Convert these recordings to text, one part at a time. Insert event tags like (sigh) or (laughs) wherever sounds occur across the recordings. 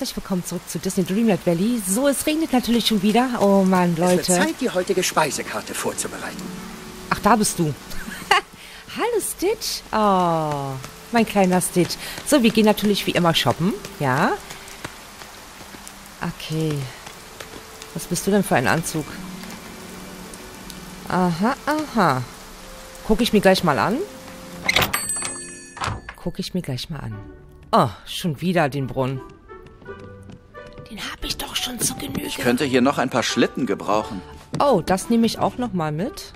herzlich willkommen zurück zu Disney Dreamlight Valley. So, es regnet natürlich schon wieder. Oh Mann, Leute. Es wird Zeit, die heutige Speisekarte vorzubereiten. Ach, da bist du. (laughs) Hallo Stitch. Oh, mein kleiner Stitch. So, wir gehen natürlich wie immer shoppen. Ja. Okay. Was bist du denn für ein Anzug? Aha, aha. Gucke ich mir gleich mal an. Gucke ich mir gleich mal an. Oh, schon wieder den Brunnen. Den habe ich doch schon zu Genüge. Ich könnte hier noch ein paar Schlitten gebrauchen. Oh, das nehme ich auch noch mal mit.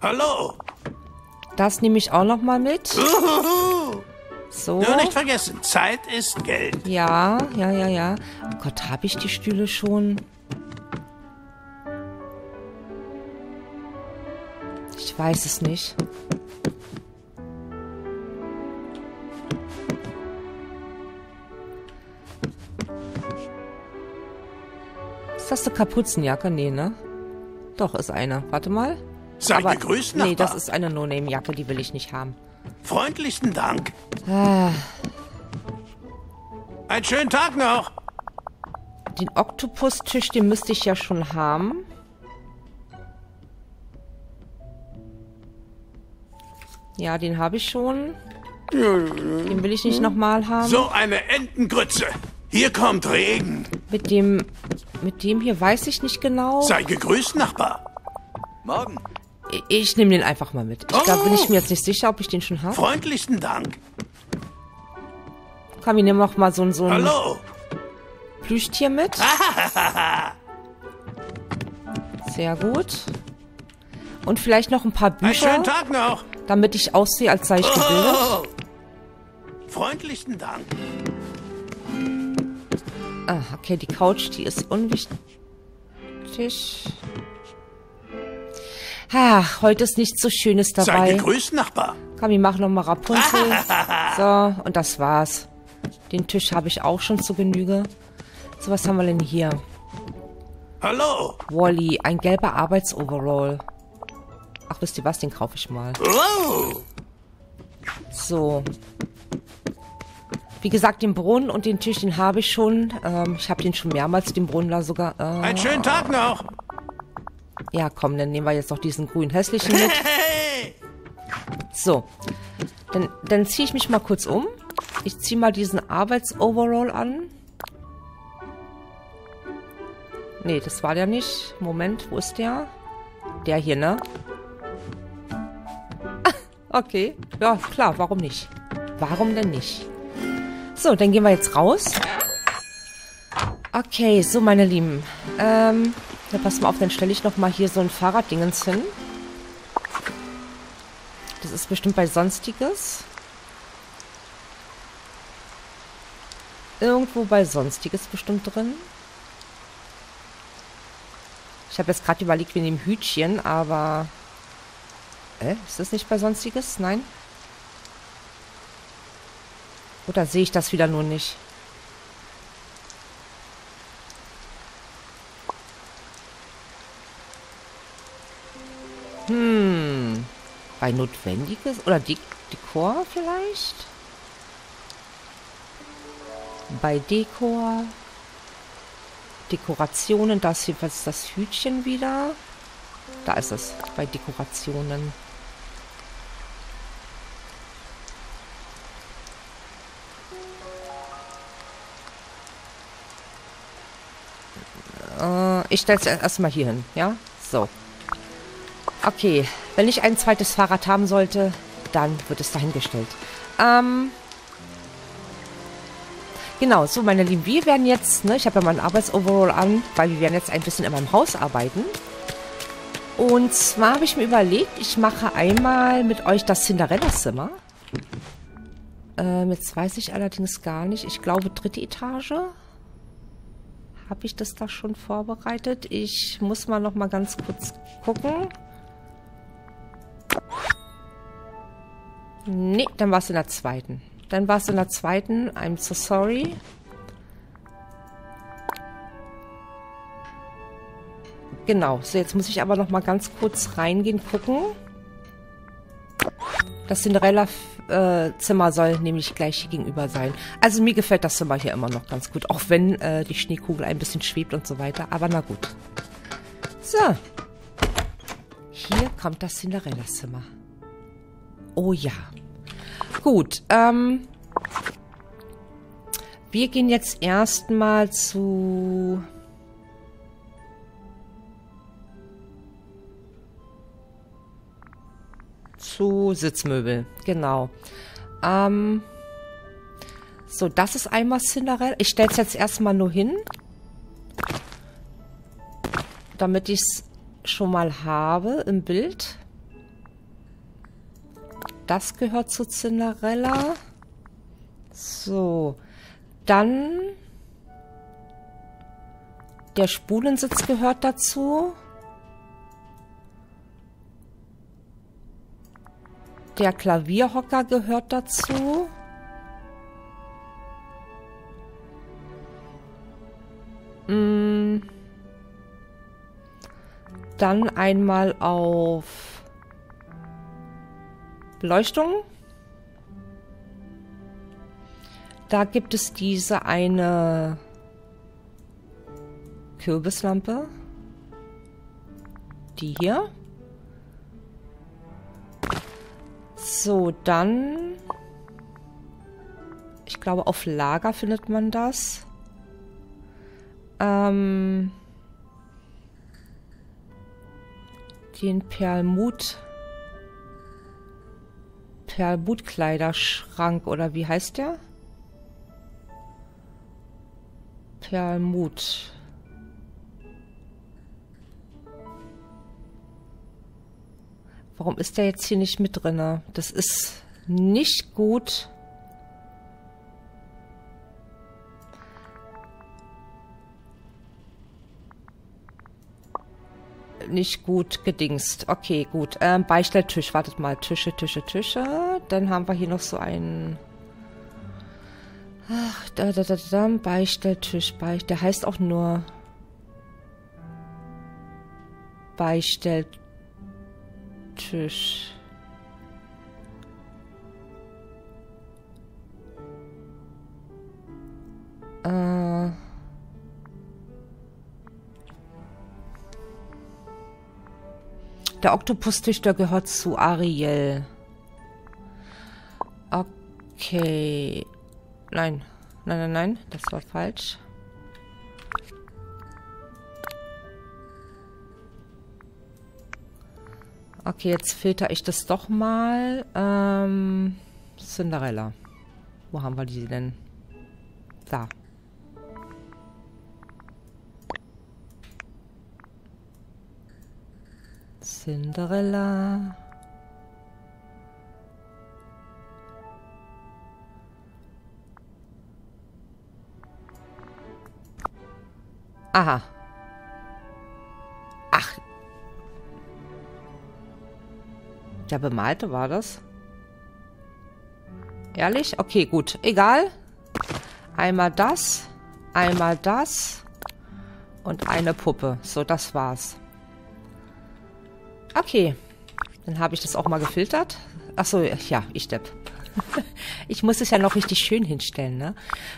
Hallo. Das nehme ich auch noch mal mit. Uhuhu. So. Nur nicht vergessen, Zeit ist Geld. Ja, ja, ja, ja. Oh Gott, habe ich die Stühle schon? Ich weiß es nicht. Ist eine Kapuzenjacke? Nee, ne? Doch, ist eine. Warte mal. Sei gegrüßt, Nee, das Nachbar. ist eine No-Name-Jacke, die will ich nicht haben. Freundlichsten Dank. Ah, Einen schönen Tag noch. den Oktopustisch, den müsste ich ja schon haben. Ja, den habe ich schon. Den will ich nicht nochmal haben. So eine Entengrütze. Hier kommt Regen. Mit dem, mit dem hier weiß ich nicht genau. Sei gegrüßt, Nachbar. Morgen. Ich, ich nehme den einfach mal mit. Ich glaube, bin ich mir jetzt nicht sicher, ob ich den schon habe. Freundlichsten Dank. Komm, ich nehme auch mal so, ein- so ein Hallo. Plüschtier mit. (laughs) Sehr gut. Und vielleicht noch ein paar Einen Bücher, schönen Tag noch. damit ich aussehe, als sei ich gebildet. Oh. Freundlichsten Dank. Ah, okay, die Couch, die ist unwichtig. Ach, heute ist nichts so Schönes Sei dabei. gegrüßt, Nachbar. Komm, ich mach noch mal Rapunzel. (laughs) So, und das war's. Den Tisch habe ich auch schon zu Genüge. So, was haben wir denn hier? Hallo. Wally, ein gelber Arbeitsoverall. Ach, wisst ihr was? Den kaufe ich mal. Oh. So. Wie gesagt, den Brunnen und den Tisch, den habe ich schon. Ähm, ich habe den schon mehrmals, den Brunnen da sogar. Äh, Einen schönen Tag noch. ja, komm, dann nehmen wir jetzt noch diesen grünen hässlichen mit. (laughs) So. Dann, dann ziehe ich mich mal kurz um. Ich ziehe mal diesen Arbeitsoverall an. Nee, das war der nicht. Moment, wo ist der? Der hier, ne? Ah, okay. Ja, klar, warum nicht? Warum denn nicht? So, dann gehen wir jetzt raus. Okay, so, meine Lieben. Ähm, ja, pass mal auf, dann stelle ich noch mal hier so ein Fahrraddingens hin. Das ist bestimmt bei Sonstiges. Irgendwo bei Sonstiges bestimmt drin. Ich habe jetzt gerade überlegt, wir nehmen Hütchen, aber... Äh, ist das nicht bei Sonstiges? Nein? Oder sehe ich das wieder nur nicht? Hm. Bei Notwendiges? Oder De Dekor vielleicht? Bei Dekor. Dekorationen, das hier, was ist das Hütchen wieder? Da ist es, bei Dekorationen. Äh, ich stelle es erstmal hier hin, ja? So. Okay, wenn ich ein zweites Fahrrad haben sollte, dann wird es dahingestellt. Ähm, genau, so meine Lieben, wir werden jetzt, ne, ich habe ja mein Arbeitsoverall an, weil wir werden jetzt ein bisschen in meinem Haus arbeiten. Und zwar habe ich mir überlegt, ich mache einmal mit euch das Cinderella-Zimmer. Ähm, jetzt weiß ich allerdings gar nicht. Ich glaube, dritte Etage. Habe ich das da schon vorbereitet? Ich muss mal noch mal ganz kurz gucken. Nee, dann war es in der zweiten. Dann war es in der zweiten. I'm so sorry. Genau. So, jetzt muss ich aber noch mal ganz kurz reingehen, gucken. Das Cinderella äh, Zimmer soll nämlich gleich hier gegenüber sein. Also mir gefällt das Zimmer hier immer noch ganz gut, auch wenn äh, die Schneekugel ein bisschen schwebt und so weiter. Aber na gut. So. Hier kommt das Cinderella-Zimmer. Oh ja. Gut, ähm... Wir gehen jetzt erstmal zu... Zu Sitzmöbel, genau. Ähm... So, das ist einmal Cinderella. Ich stelle es jetzt erstmal nur hin. Damit ich es schon mal habe im Bild. Das gehört zu Cinderella. So. Dann der Spulensitz gehört dazu. Der Klavierhocker gehört dazu. Mm. Dann einmal auf Beleuchtung. Da gibt es diese eine Kürbislampe. Die hier. So, dann... Ich glaube, auf Lager findet man das. Ähm... Den Perlmut... Perlmutkleiderschrank, oder wie heißt der? Perlmut. Warum ist der jetzt hier nicht mit drin? Das ist nicht gut. Nicht gut gedingst. Okay, gut. Ähm, Beistelltisch. Wartet mal. Tische, Tische, Tische. Dann haben wir hier noch so einen... Ach, da, da, da, da, Beistelltisch, Beist der heißt auch nur Beistelltisch. Äh. Der Oktopustisch, der gehört zu Ariel. Okay. Nein. Nein, nein, nein. Das war falsch. Okay, jetzt filter ich das doch mal. Ähm, Cinderella. Wo haben wir die denn? Da. Cinderella. Aha. Der Bemalte war das? Ehrlich? Okay, gut. Egal. Einmal das. Einmal das. Und eine Puppe. So, das war's. Okay. Dann habe ich das auch mal gefiltert. Achso, ja, ich depp. (laughs) ich muss es ja noch richtig schön hinstellen, ne?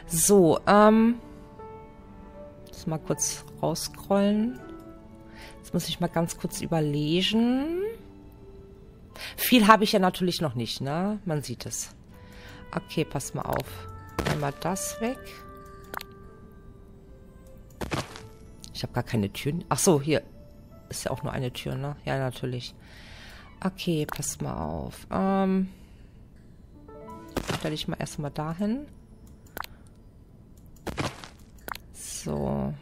So, ähm... Jetzt mal kurz rausscrollen. Jetzt muss ich mal ganz kurz überlegen. Viel habe ich ja natürlich noch nicht, ne? Man sieht es. Okay, pass mal auf. Einmal das weg. Ich habe gar keine Türen. Ach so, hier ist ja auch nur eine Tür, ne? Ja, natürlich. Okay, pass mal auf. Ähm, stelle ich mal erstmal dahin. So.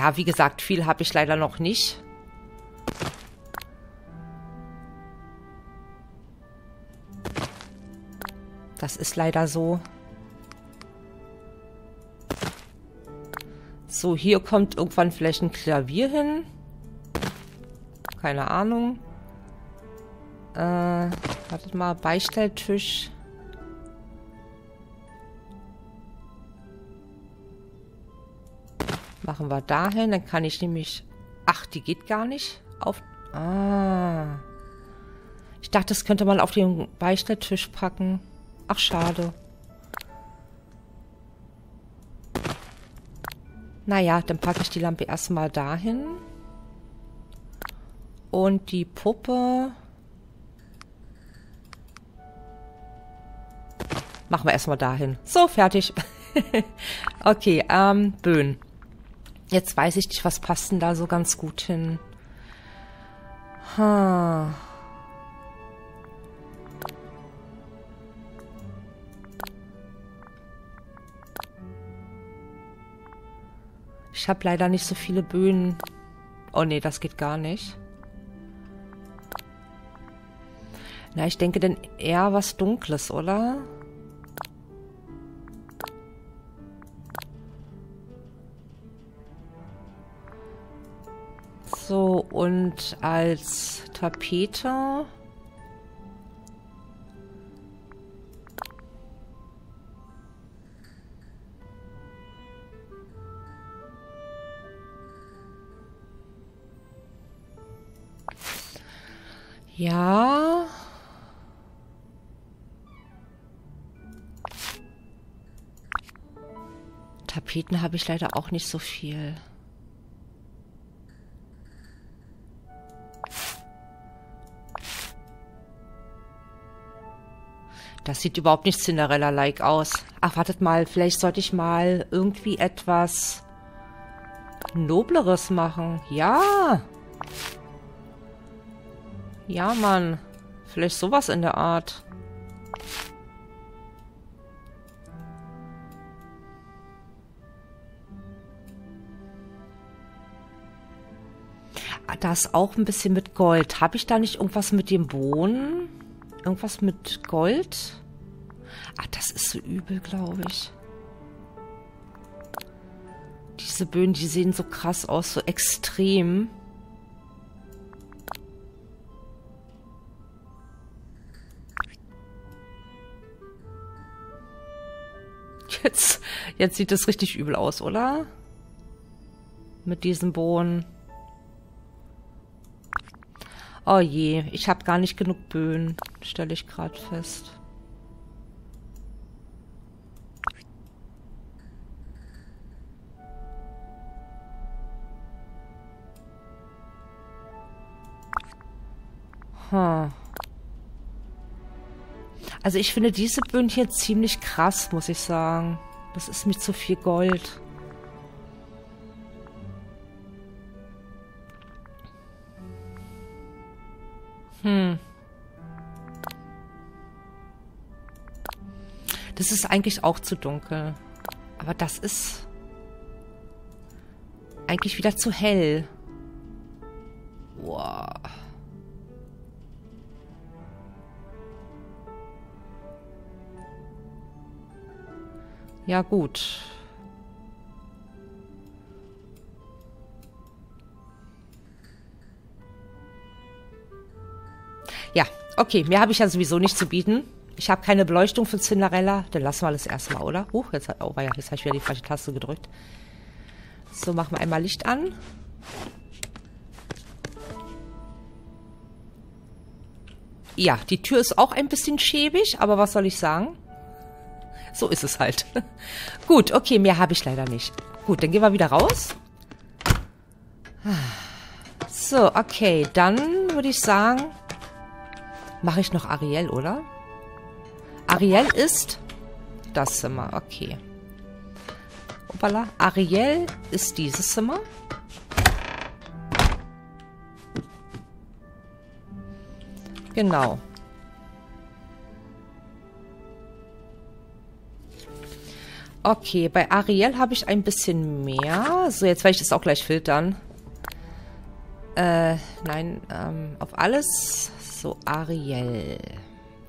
Ja, wie gesagt, viel habe ich leider noch nicht. Das ist leider so. So, hier kommt irgendwann vielleicht ein Klavier hin. Keine Ahnung. Äh, wartet mal, Beistelltisch. Machen wir dahin, dann kann ich nämlich... Ach, die geht gar nicht auf... Ah. Ich dachte, das könnte man auf den Beistelltisch packen. Ach, schade. Naja, dann packe ich die Lampe erstmal dahin. Und die Puppe... Machen wir erstmal dahin. So, fertig. (laughs) okay, ähm, Böen. Jetzt weiß ich nicht, was passt denn da so ganz gut hin. Hm. Ich habe leider nicht so viele Böen. Oh nee, das geht gar nicht. Na, ich denke denn eher was Dunkles, oder? So, und als Tapete... Ja. Tapeten habe ich leider auch nicht so viel. Das sieht überhaupt nicht Cinderella-like aus. Ach, wartet mal, vielleicht sollte ich mal irgendwie etwas Nobleres machen. Ja. Ja, Mann. Vielleicht sowas in der Art. Ah, da ist auch ein bisschen mit Gold. Habe ich da nicht irgendwas mit dem Bohnen? Irgendwas mit Gold? Ah, das ist so übel, glaube ich. Diese Böen, die sehen so krass aus, so extrem. Jetzt, jetzt sieht es richtig übel aus, oder? Mit diesen Bohnen. Oh je, ich habe gar nicht genug Böen, stelle ich gerade fest. Hm. Also ich finde diese Böen hier ziemlich krass, muss ich sagen. Das ist mir zu viel Gold. Das ist eigentlich auch zu dunkel. Aber das ist eigentlich wieder zu hell. Wow. Ja, gut. Ja, okay, mehr habe ich ja sowieso nicht zu bieten. Ich habe keine Beleuchtung für Cinderella. Dann lassen wir alles erstmal, oder? Huch, jetzt, hat, oh, ja, jetzt habe ich wieder die falsche Taste gedrückt. So, machen wir einmal Licht an. Ja, die Tür ist auch ein bisschen schäbig, aber was soll ich sagen? So ist es halt. (laughs) Gut, okay, mehr habe ich leider nicht. Gut, dann gehen wir wieder raus. So, okay, dann würde ich sagen, mache ich noch Ariel, oder? Ariel ist das Zimmer, okay. Hoppala, Ariel ist dieses Zimmer. Genau. Okay, bei Ariel habe ich ein bisschen mehr. So, jetzt werde ich das auch gleich filtern. Äh, nein, ähm, auf alles. So, Ariel.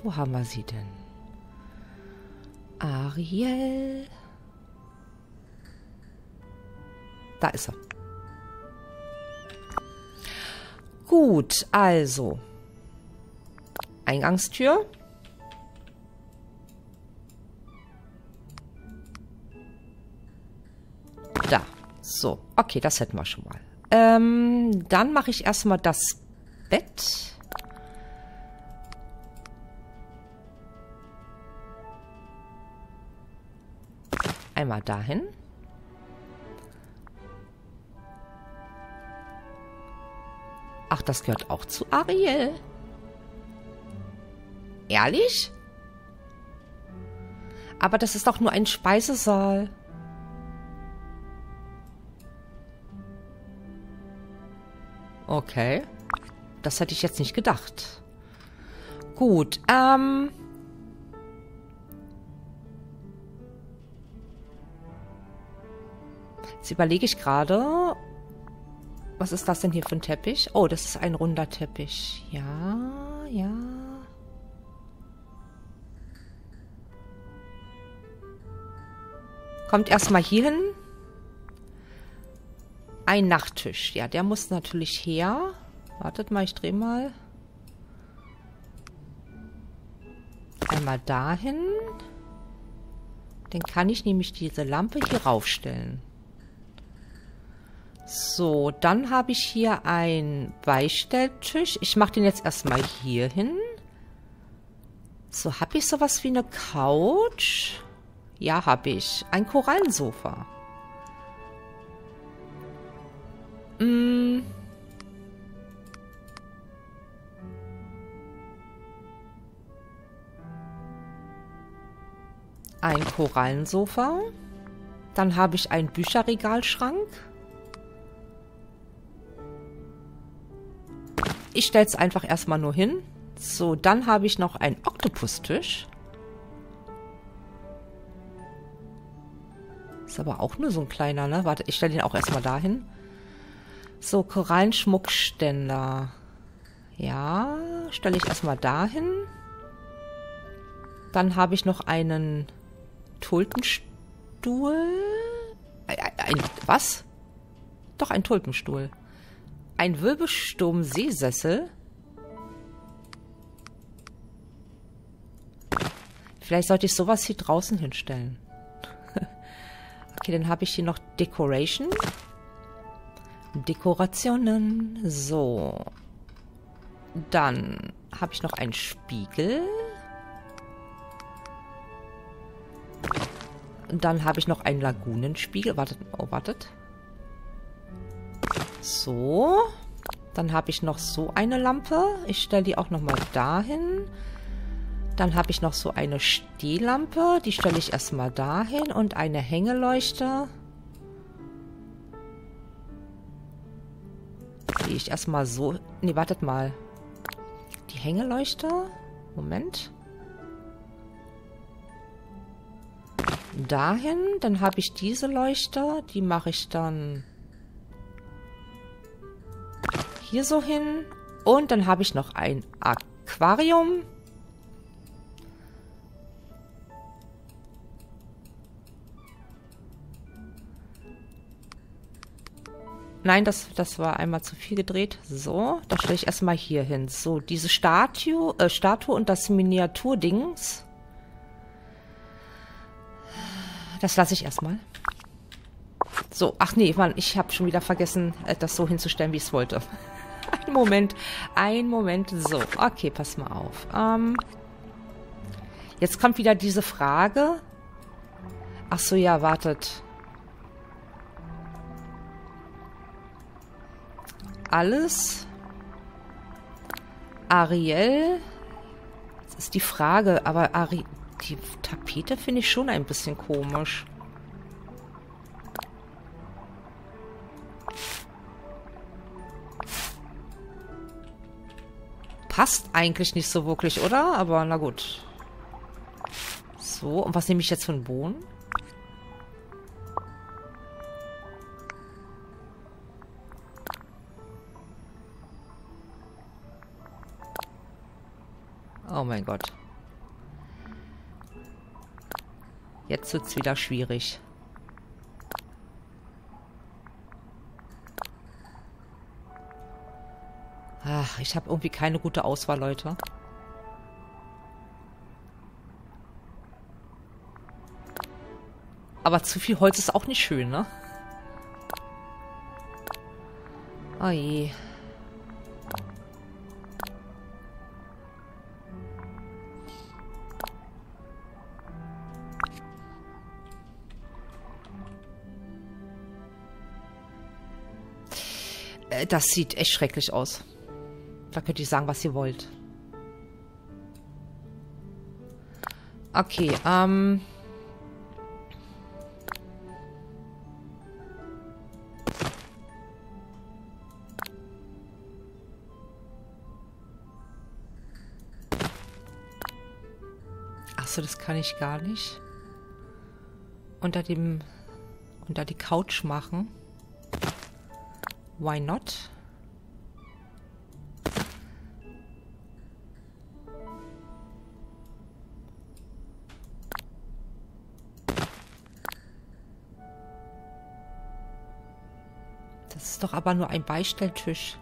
Wo haben wir sie denn? Ariel. Da ist er. Gut, also. Eingangstür. Da. So. Okay, das hätten wir schon mal. Ähm, dann mache ich erstmal das Bett. Einmal dahin. Ach, das gehört auch zu Ariel. Ehrlich? Aber das ist doch nur ein Speisesaal. Okay. Das hätte ich jetzt nicht gedacht. Gut, ähm... Jetzt überlege ich gerade... Was ist das denn hier für ein Teppich? Oh, das ist ein runder Teppich. Ja, ja... Kommt erstmal hier hin. Ein Nachttisch. Ja, der muss natürlich her. Wartet mal, ich drehe mal. Einmal dahin. Dann kann ich nämlich diese Lampe hier raufstellen. So, dann habe ich hier einen Beistelltisch. Ich mache den jetzt erstmal hier hin. So, habe ich sowas wie eine Couch? Ja, habe ich. Ein Korallensofa. Mm. Ein Korallensofa. Dann habe ich einen Bücherregalschrank. Ich stelle es einfach erstmal nur hin. So, dann habe ich noch einen Oktopustisch. Ist aber auch nur so ein kleiner, ne? Warte, ich stelle den auch erstmal dahin. So, Korallenschmuckständer. Ja, stelle ich erstmal dahin. Dann habe ich noch einen Tulpenstuhl. Ein, ein, was? Doch, ein Tulpenstuhl. Ein Wirbelsturm-Seesessel. Vielleicht sollte ich sowas hier draußen hinstellen. (laughs) Okay, dann habe ich hier noch Decoration. Dekorationen. So. Dann habe ich noch einen Spiegel. Dann habe ich noch einen Lagunenspiegel. Wartet, oh, wartet. So. Dann habe ich noch so eine Lampe. Ich stelle die auch nochmal dahin. Dann habe ich noch so eine Stehlampe. Die stelle ich erstmal dahin. Und eine Hängeleuchte. Die ich erstmal so... Ne, wartet mal. Die Hängeleuchte? Moment. Dahin. Dann habe ich diese Leuchte. Die mache ich dann hier so hin. Und dann habe ich noch ein Aquarium. Nein, das, das war einmal zu viel gedreht. So, das stelle ich erstmal hier hin. So, diese Statue, äh, Statue und das Miniaturdings. Das lasse ich erstmal. So, ach nee, Mann, ich habe schon wieder vergessen, äh, das so hinzustellen, wie ich es wollte. Ein Moment, ein Moment. So, okay, pass mal auf. Ähm, jetzt kommt wieder diese Frage. Ach so, ja, wartet. alles. Ariel. Das ist die Frage, aber Ari die Tapete finde ich schon ein bisschen komisch. Passt eigentlich nicht so wirklich, oder? Aber na gut. So, und was nehme ich jetzt für einen Boden? Oh mein Gott. Jetzt wird es wieder schwierig. Ach, ich habe irgendwie keine gute Auswahl, Leute. Aber zu viel Holz ist auch nicht schön, ne? Oh je. Äh, das sieht echt schrecklich aus. Da könnt ihr sagen, was ihr wollt. Okay, ähm... Achso, das kann ich gar nicht. Unter dem... Unter die Couch machen. Why not? Doch aber nur ein Beistelltisch.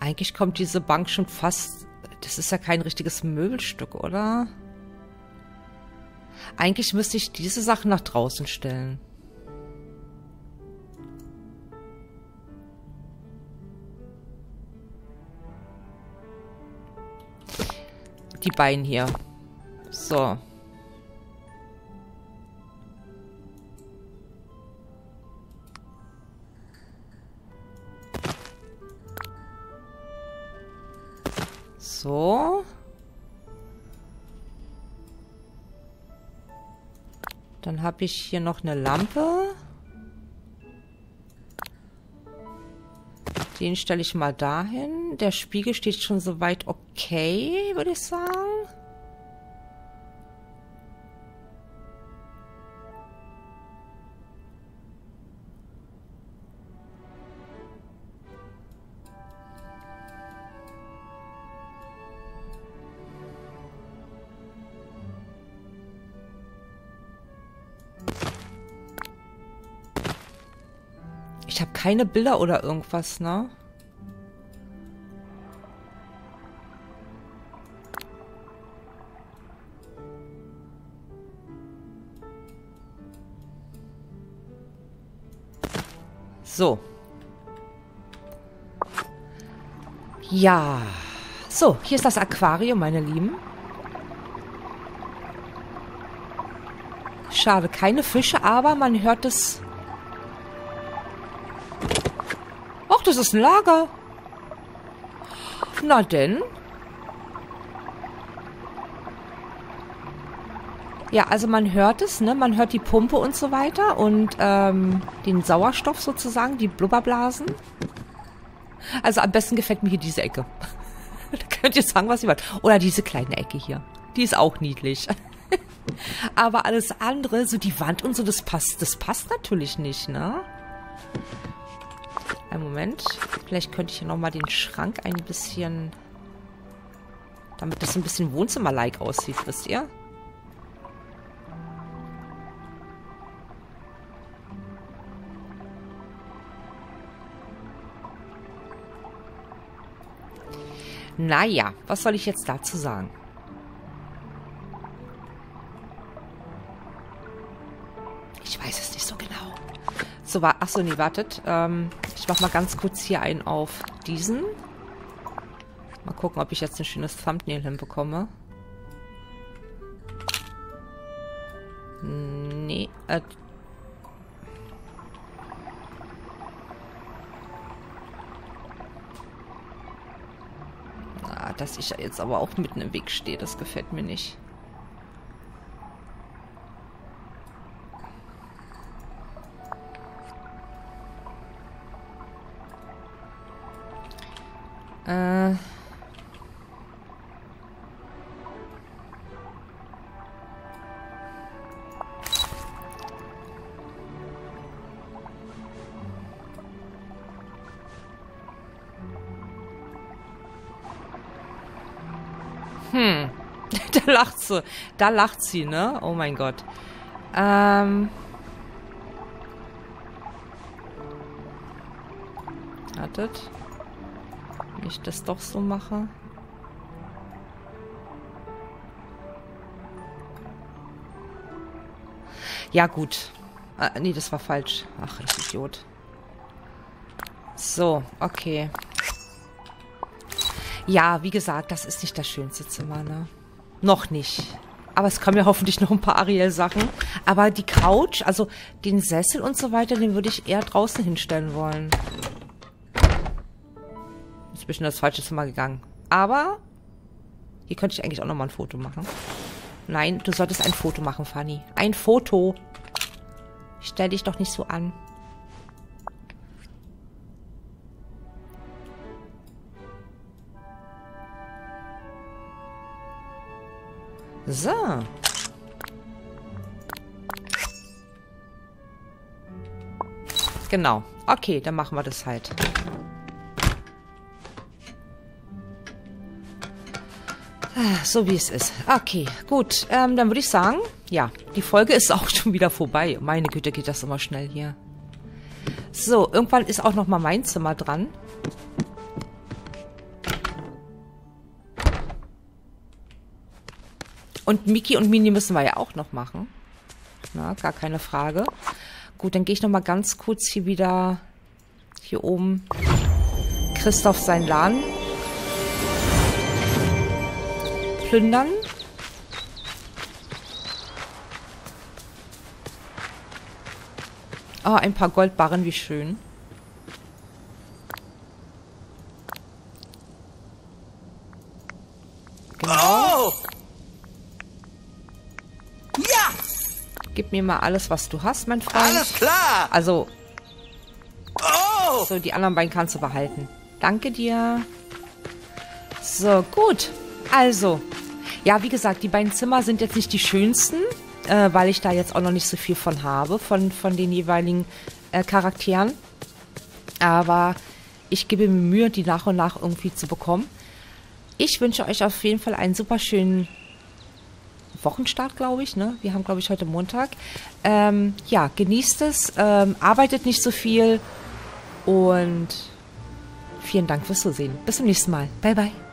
Eigentlich kommt diese Bank schon fast... Das ist ja kein richtiges Möbelstück, oder? Eigentlich müsste ich diese Sachen nach draußen stellen. Die beiden hier. So. So. Dann habe ich hier noch eine Lampe. Den stelle ich mal dahin. Der Spiegel steht schon soweit okay, würde ich sagen. Ich habe keine Bilder oder irgendwas, ne? So. Ja. So, hier ist das Aquarium, meine Lieben. Schade, keine Fische, aber man hört es Ach, das ist ein Lager. Na denn. Ja, also man hört es, ne? Man hört die Pumpe und so weiter und ähm, den Sauerstoff sozusagen, die Blubberblasen. Also am besten gefällt mir hier diese Ecke. (laughs) da könnt ihr sagen, was ihr wollt. Oder diese kleine Ecke hier. Die ist auch niedlich. (laughs) Aber alles andere, so die Wand und so, das passt, das passt natürlich nicht, ne? Einen Moment. Vielleicht könnte ich hier nochmal den Schrank ein bisschen... Damit das ein bisschen Wohnzimmer-like aussieht, wisst ihr? Naja, was soll ich jetzt dazu sagen? So, war, achso, nee, wartet. Ähm, ich mach mal ganz kurz hier einen auf diesen. Mal gucken, ob ich jetzt ein schönes Thumbnail hinbekomme. Nee, äh, Ah, dass ich jetzt aber auch mitten im Weg stehe, das gefällt mir nicht. Lacht sie. Da lacht sie, ne? Oh mein Gott. Ähm. Wartet. Wenn ich das doch so mache. Ja, gut. Ah, nee, das war falsch. Ach, ich Idiot. So, okay. Ja, wie gesagt, das ist nicht das schönste Zimmer, ne? Noch nicht. Aber es kommen ja hoffentlich noch ein paar Ariel-Sachen. Aber die Couch, also den Sessel und so weiter, den würde ich eher draußen hinstellen wollen. Ist ein bisschen das falsche Zimmer gegangen. Aber hier könnte ich eigentlich auch nochmal ein Foto machen. Nein, du solltest ein Foto machen, Fanny. Ein Foto. Stell dich doch nicht so an. So. Genau. Okay, dann machen wir das halt. Ah, so wie es ist. Okay, gut. Ähm, dann würde ich sagen, ja, die Folge (laughs) ist auch schon wieder vorbei. Meine Güte, geht das immer schnell hier. So, irgendwann ist auch noch mal mein Zimmer dran. Und Miki und Mini müssen wir ja auch noch machen. Na, gar keine Frage. Gut, dann gehe ich noch mal ganz kurz hier wieder hier oben Christoph sein Laden plündern. Oh, ein paar Goldbarren, wie schön. Genau. Gib mir mal alles, was du hast, mein Freund. Alles klar! Also, Oh! so, die anderen beiden kannst du behalten. Danke dir. So, gut. Also, ja, wie gesagt, die beiden Zimmer sind jetzt nicht die schönsten, äh, weil ich da jetzt auch noch nicht so viel von habe, von, von den jeweiligen äh, Charakteren. Aber ich gebe mir Mühe, die nach und nach irgendwie zu bekommen. Ich wünsche euch auf jeden Fall einen super schönen Wochenstart, glaube ich. Ne? Wir haben, glaube ich, heute Montag. Ähm, ja, genießt es, ähm, arbeitet nicht so viel und vielen Dank fürs Zusehen. Bis zum nächsten Mal. Bye, bye.